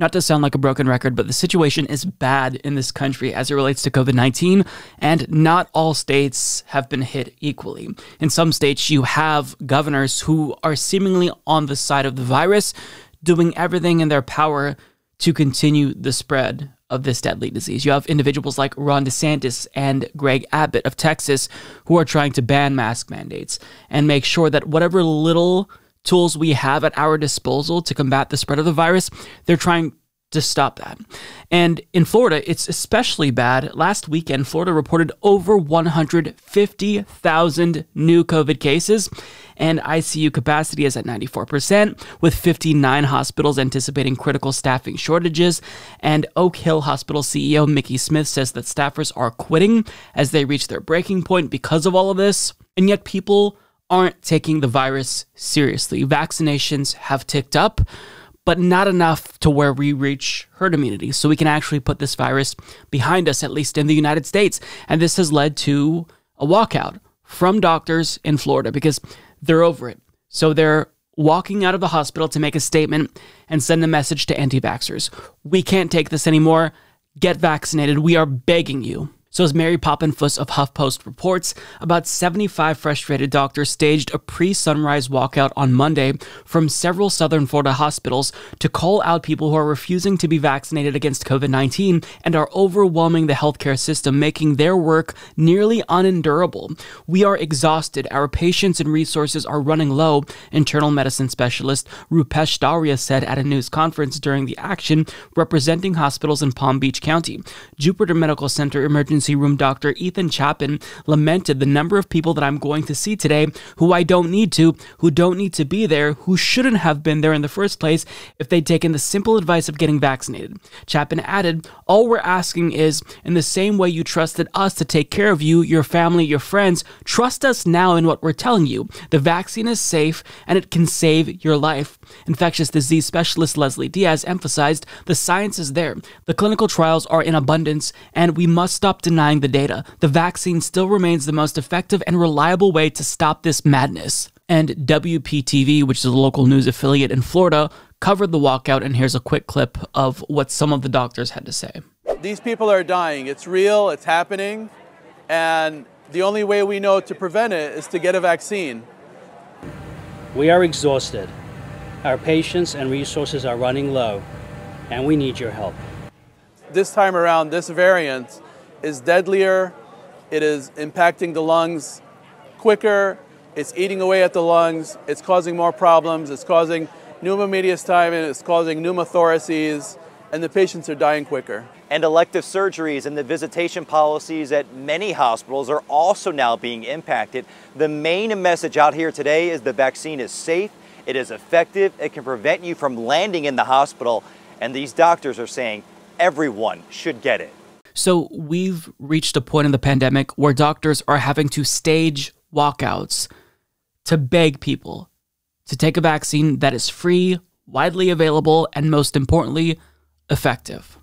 Not to sound like a broken record, but the situation is bad in this country as it relates to COVID 19, and not all states have been hit equally. In some states, you have governors who are seemingly on the side of the virus, doing everything in their power to continue the spread of this deadly disease. You have individuals like Ron DeSantis and Greg Abbott of Texas who are trying to ban mask mandates and make sure that whatever little tools we have at our disposal to combat the spread of the virus, they're trying to stop that. And in Florida, it's especially bad. Last weekend, Florida reported over 150,000 new COVID cases, and ICU capacity is at 94%, with 59 hospitals anticipating critical staffing shortages. And Oak Hill Hospital CEO Mickey Smith says that staffers are quitting as they reach their breaking point because of all of this. And yet, people aren't taking the virus seriously. Vaccinations have ticked up, but not enough to where we reach herd immunity. So we can actually put this virus behind us, at least in the United States. And this has led to a walkout from doctors in Florida because they're over it. So they're walking out of the hospital to make a statement and send a message to anti vaxxers. We can't take this anymore. Get vaccinated. We are begging you. So, as Mary Papenfuss of HuffPost reports, about 75 frustrated doctors staged a pre sunrise walkout on Monday from several southern Florida hospitals to call out people who are refusing to be vaccinated against COVID 19 and are overwhelming the healthcare system, making their work nearly unendurable. We are exhausted. Our patients and resources are running low, internal medicine specialist Rupesh Dharia said at a news conference during the action representing hospitals in Palm Beach County. Jupiter Medical Center emergency emergency room doctor Ethan Chapin lamented the number of people that I'm going to see today who I don't need to, who don't need to be there, who shouldn't have been there in the first place if they'd taken the simple advice of getting vaccinated. Chapin added, All we're asking is, in the same way you trusted us to take care of you, your family, your friends, trust us now in what we're telling you. The vaccine is safe and it can save your life. Infectious disease specialist Leslie Diaz emphasized the science is there, the clinical trials are in abundance, and we must stop denying the data. The vaccine still remains the most effective and reliable way to stop this madness. And WPTV, which is a local news affiliate in Florida, covered the walkout, and here's a quick clip of what some of the doctors had to say. These people are dying. It's real, it's happening, and the only way we know to prevent it is to get a vaccine. We are exhausted. Our patients and resources are running low, and we need your help. This time around, this variant is deadlier, it is impacting the lungs quicker, it's eating away at the lungs, it's causing more problems, it's causing pneumomediastinum, it's causing pneumothoraces, and the patients are dying quicker. And elective surgeries and the visitation policies at many hospitals are also now being impacted. The main message out here today is the vaccine is safe, it is effective, it can prevent you from landing in the hospital, and these doctors are saying everyone should get it. So we've reached a point in the pandemic where doctors are having to stage walkouts to beg people to take a vaccine that is free, widely available, and most importantly, effective.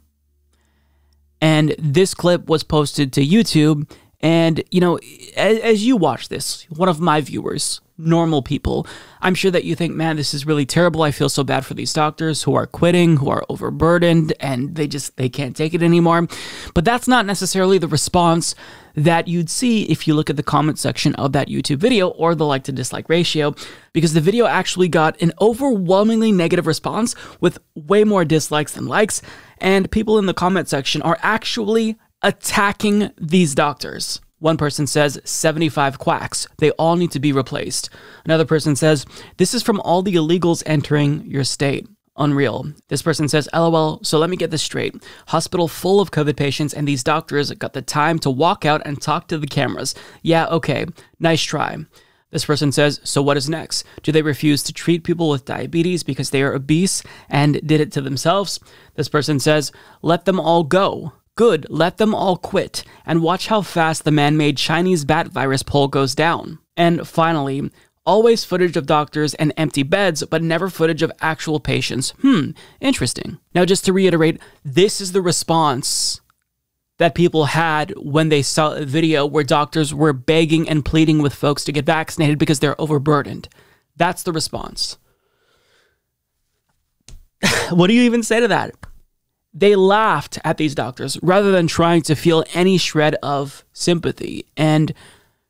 And this clip was posted to YouTube. And, you know, as, as you watch this, one of my viewers normal people. I'm sure that you think, man, this is really terrible. I feel so bad for these doctors who are quitting, who are overburdened, and they just they can't take it anymore. But that's not necessarily the response that you'd see if you look at the comment section of that YouTube video or the like to dislike ratio, because the video actually got an overwhelmingly negative response with way more dislikes than likes, and people in the comment section are actually attacking these doctors. One person says 75 quacks. They all need to be replaced. Another person says this is from all the illegals entering your state. Unreal. This person says, LOL, so let me get this straight. Hospital full of COVID patients, and these doctors got the time to walk out and talk to the cameras. Yeah, okay. Nice try. This person says, So what is next? Do they refuse to treat people with diabetes because they are obese and did it to themselves? This person says, Let them all go. Good, let them all quit, and watch how fast the man made Chinese bat virus poll goes down. And finally, always footage of doctors and empty beds, but never footage of actual patients. Hmm, interesting. Now, just to reiterate, this is the response that people had when they saw a video where doctors were begging and pleading with folks to get vaccinated because they're overburdened. That's the response. what do you even say to that? They laughed at these doctors rather than trying to feel any shred of sympathy and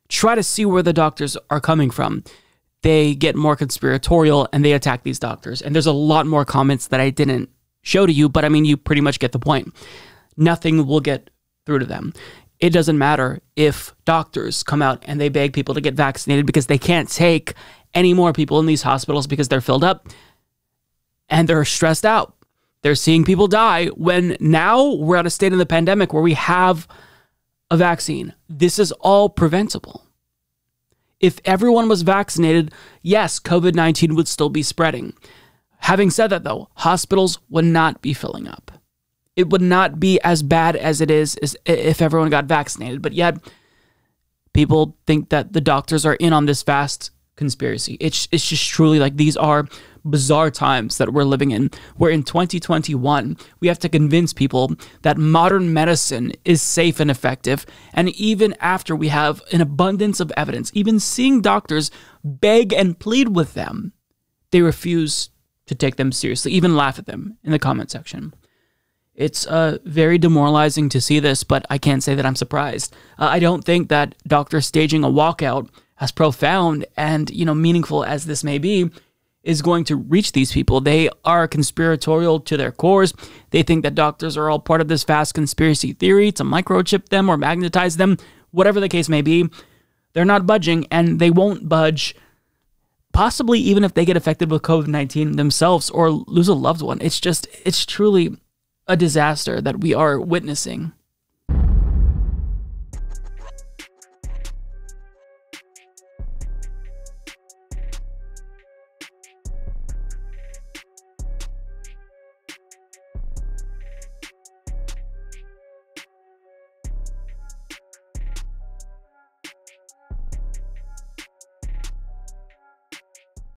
try to see where the doctors are coming from. They get more conspiratorial and they attack these doctors. And there's a lot more comments that I didn't show to you, but I mean, you pretty much get the point. Nothing will get through to them. It doesn't matter if doctors come out and they beg people to get vaccinated because they can't take any more people in these hospitals because they're filled up and they're stressed out. They're seeing people die when now we're at a state of the pandemic where we have a vaccine. This is all preventable. If everyone was vaccinated, yes, COVID 19 would still be spreading. Having said that, though, hospitals would not be filling up. It would not be as bad as it is if everyone got vaccinated. But yet, people think that the doctors are in on this vast conspiracy. It's, it's just truly like these are bizarre times that we're living in, where in 2021, we have to convince people that modern medicine is safe and effective. And even after we have an abundance of evidence, even seeing doctors beg and plead with them, they refuse to take them seriously, even laugh at them in the comment section. It's uh, very demoralizing to see this, but I can't say that I'm surprised. Uh, I don't think that doctors staging a walkout, as profound and you know meaningful as this may be, is going to reach these people. They are conspiratorial to their cores. They think that doctors are all part of this vast conspiracy theory to microchip them or magnetize them, whatever the case may be. They're not budging and they won't budge, possibly even if they get affected with COVID 19 themselves or lose a loved one. It's just, it's truly a disaster that we are witnessing.